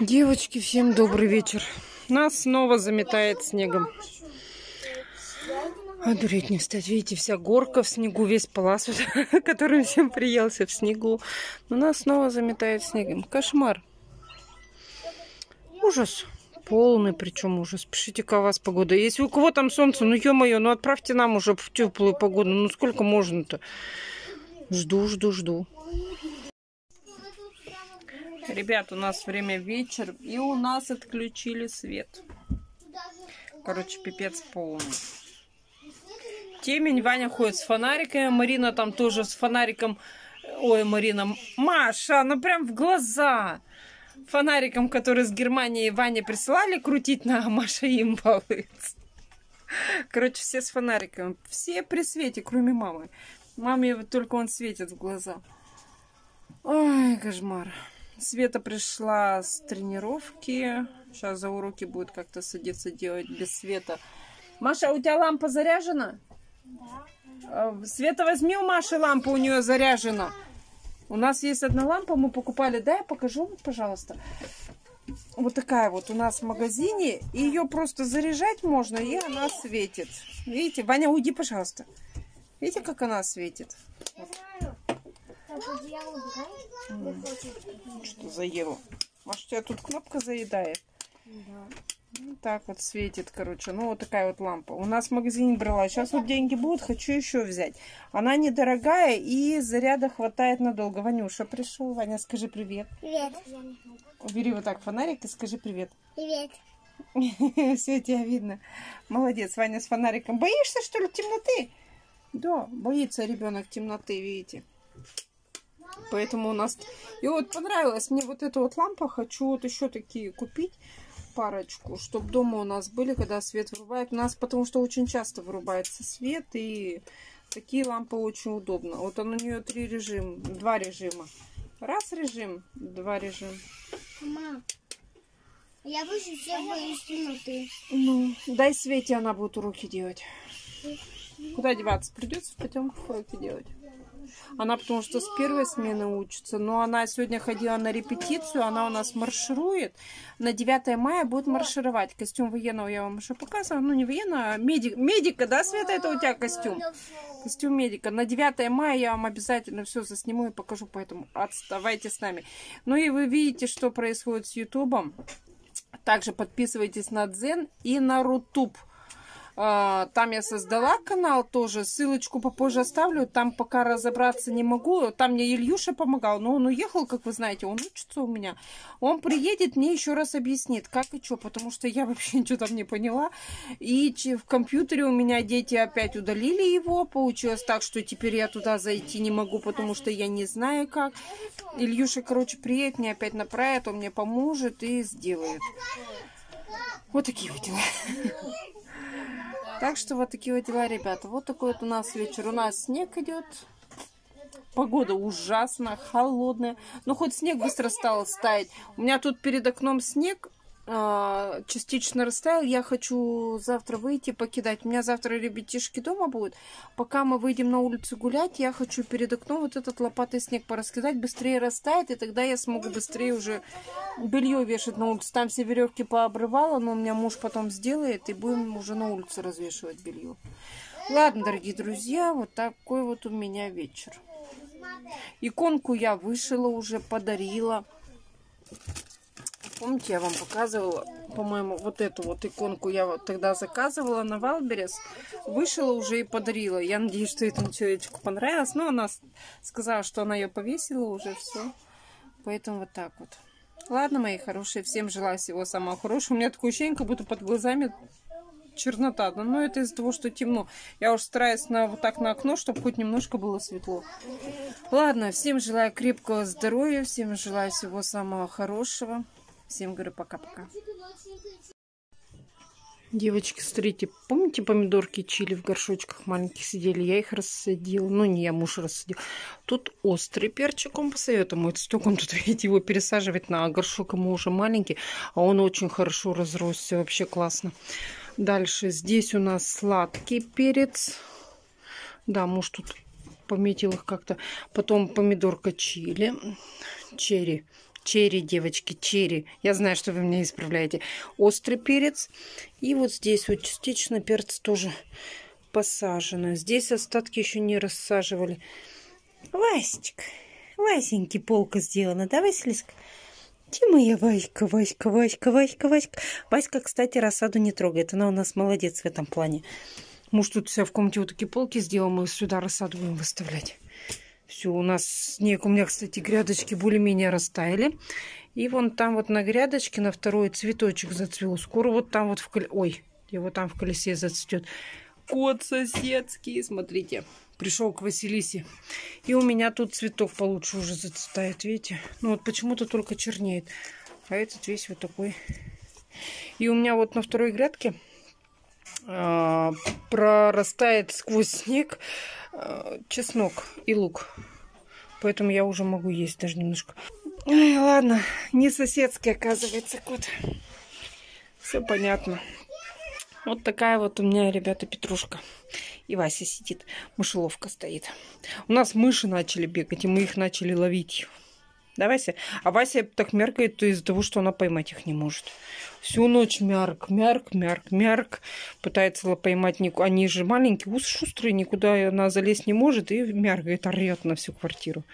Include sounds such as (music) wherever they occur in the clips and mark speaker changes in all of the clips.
Speaker 1: Девочки, всем добрый вечер. Нас снова заметает снегом. Одуреть не встать. Видите, вся горка в снегу, весь палас, (laughs) который всем приелся в снегу. Но нас снова заметает снегом. Кошмар. Ужас. Полный причем ужас. Пишите-ка у вас погода. Если у кого там солнце, ну ё-моё, ну отправьте нам уже в теплую погоду. Ну сколько можно-то? Жду, жду, жду. Ребят, у нас время вечер, и у нас отключили свет. Короче, пипец полный. Темень, Ваня ходит с фонариками, Марина там тоже с фонариком. Ой, Марина, Маша, ну прям в глаза. Фонариком, который с Германии Ваня присылали крутить на Маша им балуется. Короче, все с фонариком. Все при свете, кроме мамы. Маме только он светит в глаза. Ой, кошмар. Света пришла с тренировки. Сейчас за уроки будет как-то садиться делать без света. Маша, у тебя лампа заряжена? Да. Света, возьми у Маши лампу, у нее заряжена. У нас есть одна лампа, мы покупали. Да, я покажу, пожалуйста. Вот такая вот у нас в магазине. И ее просто заряжать можно, и она светит. Видите? Ваня, уйди, пожалуйста. Видите, как она светит? Что за Еву? Может, у тебя тут кнопка заедает? Да. Ну, так вот светит, короче. Ну, вот такая вот лампа. У нас в магазине брала. Сейчас вот деньги будут, хочу еще взять. Она недорогая и заряда хватает надолго. Ванюша пришел. Ваня, скажи привет.
Speaker 2: Привет.
Speaker 1: Убери вот так фонарик и скажи привет.
Speaker 2: Привет. (laughs)
Speaker 1: Все, тебя видно. Молодец, Ваня с фонариком. Боишься, что ли, темноты? Да, боится ребенок темноты, видите. Поэтому у нас... И вот понравилась мне вот эта вот лампа. Хочу вот еще такие купить парочку, чтобы дома у нас были, когда свет вырубает. У нас потому что очень часто вырубается свет, и такие лампы очень удобно. Вот он у нее три режима, два режима. Раз режим, два режим.
Speaker 2: Мама, я больше всех боюсь темноты.
Speaker 1: Ну, дай Свете, она будет уроки делать. Куда деваться? Придется пойдем уроки делать. Она потому что с первой смены учится, но она сегодня ходила на репетицию, она у нас марширует. На 9 мая будет маршировать. Костюм военного я вам уже показывала. Ну, не военного, а медик, медика, да, Света, это у тебя костюм? Костюм медика. На 9 мая я вам обязательно все засниму и покажу, поэтому оставайтесь с нами. Ну и вы видите, что происходит с Ютубом. Также подписывайтесь на Дзен и на Рутуб. А, там я создала канал тоже. Ссылочку попозже оставлю. Там пока разобраться не могу. Там мне Ильюша помогал. Но он уехал, как вы знаете. Он учится у меня. Он приедет, мне еще раз объяснит, как и что. Потому что я (laughs) вообще ничего там не поняла. И в компьютере у меня дети опять удалили его. Получилось так, что теперь я туда зайти не могу, потому что я не знаю как. Ильюша, короче, приедет, мне опять направит. Он мне поможет и сделает. Вот такие вот дела. (laughs) Так что вот такие вот дела, ребята. Вот такой вот у нас вечер. У нас снег идет. Погода ужасно, холодная. Но хоть снег быстро стал стаять. У меня тут перед окном снег. А, частично растаял. Я хочу завтра выйти, покидать. У меня завтра ребятишки дома будут. Пока мы выйдем на улицу гулять, я хочу перед окном вот этот лопатый снег пораскидать. Быстрее растает, и тогда я смогу быстрее уже белье вешать на улицу. Там все веревки пообрывала, но у меня муж потом сделает, и будем уже на улице развешивать белье. Ладно, дорогие друзья, вот такой вот у меня вечер. Иконку я вышила уже, подарила. Помните, я вам показывала, по-моему, вот эту вот иконку я вот тогда заказывала на Wildberries. Вышла уже и подарила. Я надеюсь, что этому человечку понравилось. Но она сказала, что она ее повесила уже, все. Поэтому вот так вот. Ладно, мои хорошие, всем желаю всего самого хорошего. У меня такое ощущение, как будто под глазами чернота. Но это из-за того, что темно. Я уж стараюсь на, вот так на окно, чтобы хоть немножко было светло. Ладно, всем желаю крепкого здоровья, всем желаю всего самого хорошего. Всем говорю пока-пока. Девочки, смотрите, помните помидорки чили в горшочках маленьких сидели? Я их рассадила. Ну, не я, муж рассадил. Тут острый перчик, он посоветовал. Мой сток, он тут, (laughs) видите, его пересаживать на горшок ему уже маленький. А он очень хорошо разросся, вообще классно. Дальше здесь у нас сладкий перец. Да, муж тут пометил их как-то. Потом помидорка чили, черри Черри, девочки, черри. Я знаю, что вы меня исправляете. Острый перец. И вот здесь вот частично перец тоже посажено. Здесь остатки еще не рассаживали. Васечка, Васеньки полка сделана, да, Василиска? Где моя Васька, Васька, Васька, Васька, Васька? Васька, кстати, рассаду не трогает. Она у нас молодец в этом плане. Может, тут вся в комнате вот такие полки сделаем, мы сюда рассаду будем выставлять. Все, у нас снег. У меня, кстати, грядочки более-менее растаяли. И вон там вот на грядочке, на второй цветочек зацвел. Скоро вот там вот в колесе... Ой, его там в колесе зацветет. Кот соседский, смотрите. Пришел к Василисе. И у меня тут цветок получше уже зацветает, видите? Ну вот почему-то только чернеет. А этот весь вот такой. И у меня вот на второй грядке э, прорастает сквозь снег чеснок и лук. Поэтому я уже могу есть даже немножко. Ай, ладно, не соседский, оказывается, кот. Все понятно. Вот такая вот у меня, ребята, петрушка. И Вася сидит, мышеловка стоит. У нас мыши начали бегать, и мы их начали ловить. Да, Вася? А Вася так мяркает из-за того, что она поймать их не может. Всю ночь мярк, мярк, мярк, мярк. Пытается поймать. Они же маленькие, шустрые, никуда она залезть не может. И мяркает, орет на всю квартиру.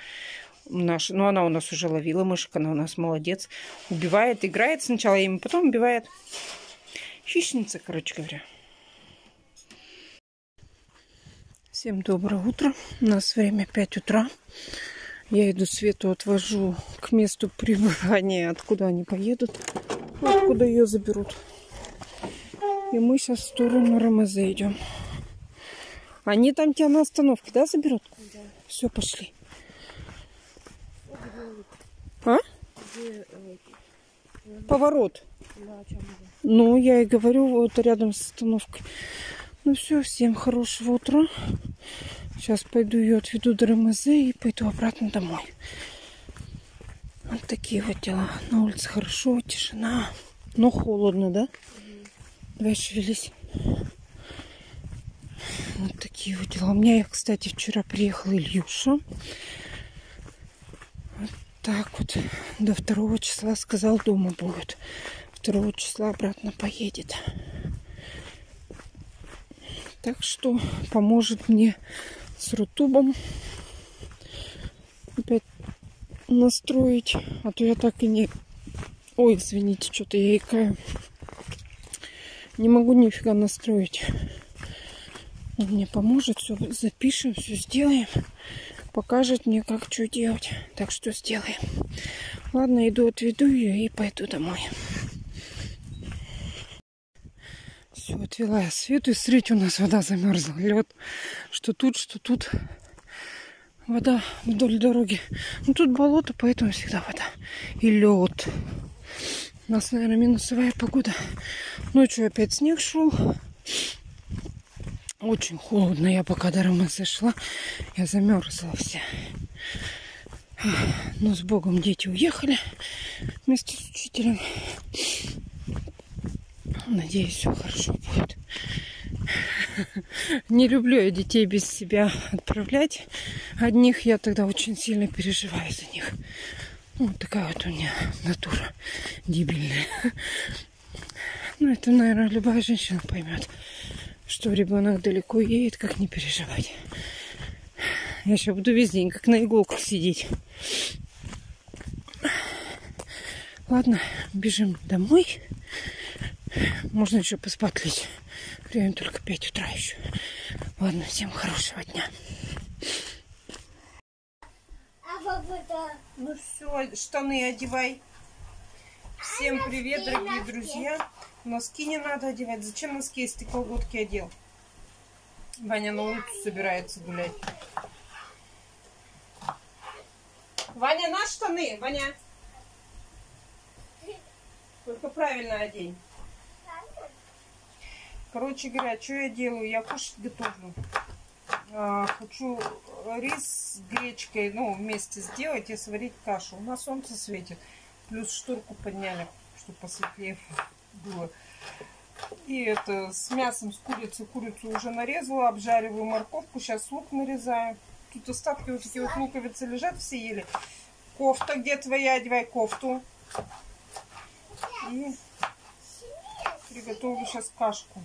Speaker 1: Наш, ну, она у нас уже ловила мышек, она у нас молодец. Убивает, играет сначала ими, потом убивает. Хищница, короче говоря. Всем доброе утро. У нас время 5 утра. Я иду Свету отвожу к месту пребывания, откуда они поедут, откуда ее заберут. И мы сейчас в сторону Рамазе идем. Они там тебя на остановке, да, заберут? Да. Все, пошли. А? Поворот. Ну, я и говорю, вот рядом с остановкой. Ну все, всем хорошего утра. Сейчас пойду ее отведу до РМЗ и пойду обратно домой. Вот такие вот дела. На улице хорошо, тишина. Но холодно, да? Давай шевелись. Вот такие вот дела. У меня, кстати, вчера приехал Ильюша. Вот так вот. До второго числа сказал, дома будет. 2 числа обратно поедет. Так что поможет мне с рутубом опять настроить. А то я так и не... Ой, извините, что-то я икаю. Не могу нифига настроить. Он мне поможет, все запишем, все сделаем. Покажет мне, как что делать. Так что сделаем. Ладно, иду отведу ее и пойду домой. Все, отвела я свету. И смотрите, у нас вода замерзла. Лед. Что тут, что тут. Вода вдоль дороги. Ну, тут болото, поэтому всегда вода. И лед. У нас, наверное, минусовая погода. Ночью опять снег шел. Очень холодно. Я пока до Ромы зашла, я замерзла вся. Но с Богом дети уехали вместе с учителем. Надеюсь, все хорошо будет. Не люблю я детей без себя отправлять. Одних я тогда очень сильно переживаю за них. Ну, вот такая вот у меня натура дебильная. Ну, это, наверное, любая женщина поймет, что ребенок далеко едет, как не переживать. Я сейчас буду весь день как на иголках сидеть. Ладно, бежим домой. Можно еще поспать лечь. Время только 5 утра еще. Ладно, всем хорошего дня. Ну все, штаны одевай. Всем привет, дорогие друзья. Носки не надо одевать. Зачем носки, если ты колготки одел? Ваня на улицу собирается гулять. Ваня, на штаны, Ваня. Только правильно одень. Короче говоря, что я делаю? Я кушать готовлю. А, хочу рис с гречкой, ну, вместе сделать и сварить кашу. У нас солнце светит. Плюс шторку подняли, чтобы посветлее (laughs) было. И это с мясом, с курицей. Курицу уже нарезала, обжариваю морковку. Сейчас лук нарезаю. Тут остатки вот такие вот луковицы лежат, все ели. Кофта, где твоя? Одевай кофту. И приготовлю сейчас кашку.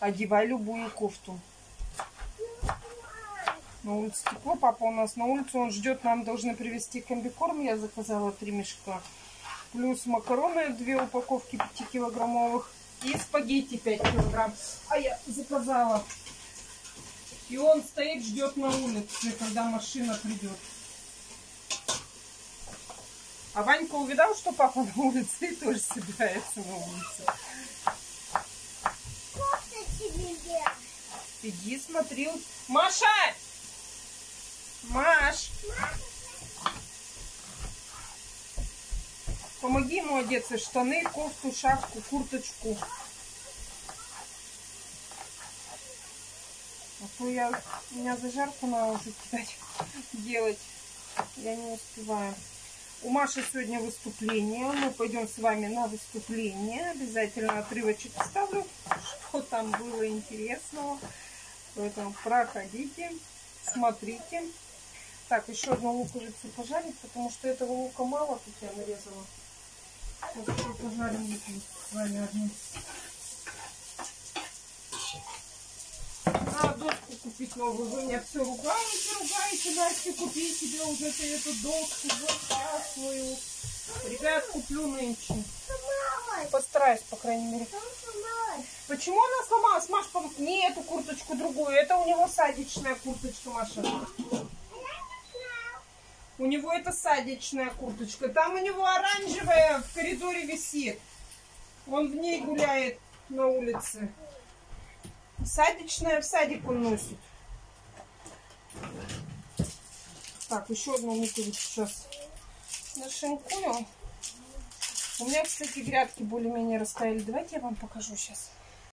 Speaker 1: Одевай любую кофту. На улице тепло, папа у нас на улице, он ждет, нам должны привезти комбикорм, я заказала три мешка. Плюс макароны, две упаковки 5-килограммовых и спагетти 5 килограмм. А я заказала. И он стоит, ждет на улице, когда машина придет. А Ванька увидал, что папа на улице и тоже собирается на улице. Иди, смотри. Маша! Маш! Помоги ему одеться. Штаны, кофту, шапку, курточку. А то я, у меня зажарку надо уже кидать, (laughs) делать. Я не успеваю. У Маши сегодня выступление. Мы пойдем с вами на выступление. Обязательно отрывочек вставлю, (laughs) что там было интересного. Поэтому проходите, смотрите. Так, еще одну луковицу пожарить, потому что этого лука мало, тут я нарезала. Сейчас еще пожарим луковицу с вами одну. А, доску купить новую. Вы меня все ругаете, ругаете, Настя, купи себе уже ты эту доску злосчастную. Ребят, куплю нынче. Постараюсь, по крайней мере. Почему она сломалась? Маш, не эту курточку, другую. Это у него садичная курточка, Маша. У него это садичная курточка. Там у него оранжевая в коридоре висит. Он в ней гуляет на улице. Садичная в садик он носит. Так, еще одну луковицу сейчас нашинкую. У меня, кстати, грядки более-менее растаяли. Давайте я вам покажу сейчас.